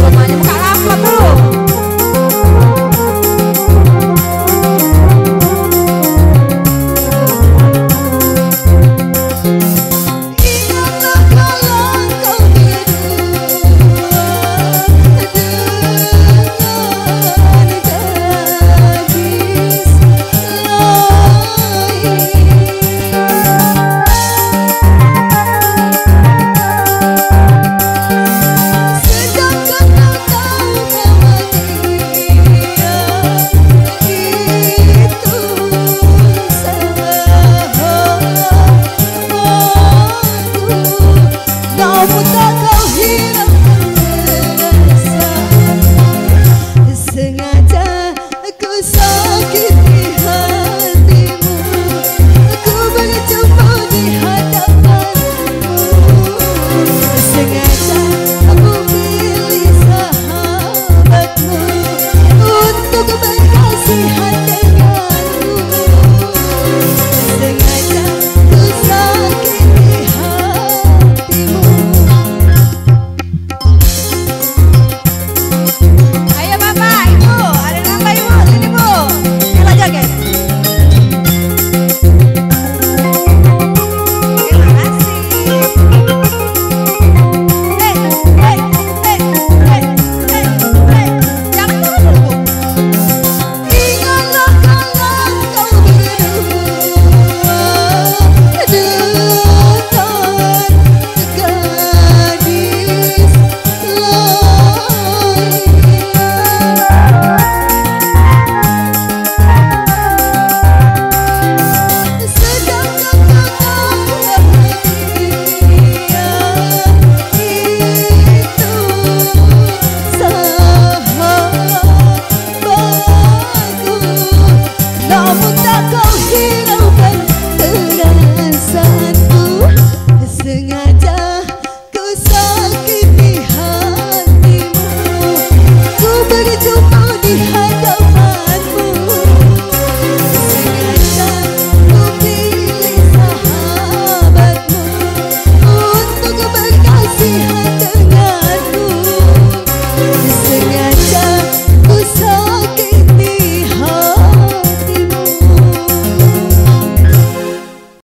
rumahnya buka laptop